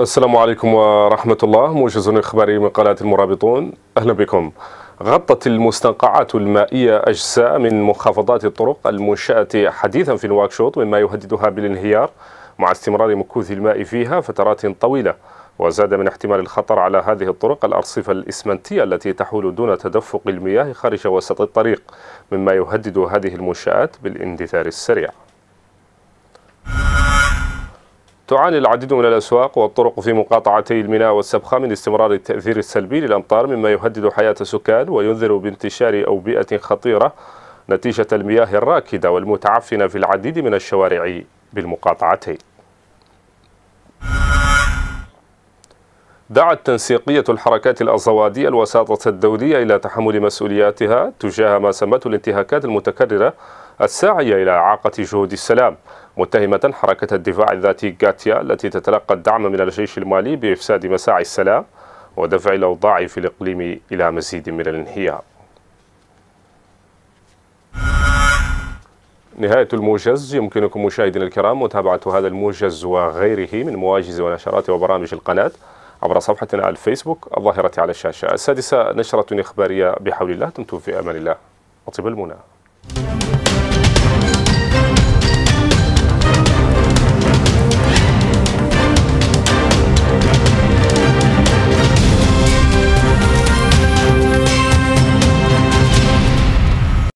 السلام عليكم ورحمة الله. موجز إخباري من قناة المرابطون. أهلا بكم. غطت المستنقعات المائية أجزاء من مخافضات الطرق المنشأة حديثا في نواكشوط مما يهددها بالانهيار مع استمرار مكوث الماء فيها فترات طويلة. وزاد من احتمال الخطر على هذه الطرق الأرصفة الإسمنتية التي تحول دون تدفق المياه خارج وسط الطريق مما يهدد هذه المنشآت بالاندثار السريع. تعاني العديد من الأسواق والطرق في مقاطعتي الميناء والسبخة من استمرار التأثير السلبي للأمطار مما يهدد حياة السكان وينذر بانتشار أوبئة خطيرة نتيجة المياه الراكدة والمتعفنة في العديد من الشوارع بالمقاطعتين. دعت تنسيقية الحركات الأزوادية الوساطة الدولية إلى تحمل مسؤولياتها تجاه ما سمته الانتهاكات المتكررة الساعية إلى إعاقة جهود السلام متهمة حركة الدفاع الذاتي غاتيا التي تتلقى الدعم من الجيش المالي بإفساد مساعي السلام ودفع الأوضاع في الإقليم إلى مزيد من الانهيار نهاية الموجز يمكنكم مشاهدينا الكرام متابعة هذا الموجز وغيره من مواجز ونشرات وبرامج القناة. عبر صفحتنا على الفيسبوك الظاهرة على الشاشة. السادسة نشرة إخبارية بحول الله دمتم في أمان الله. وطيب المنى.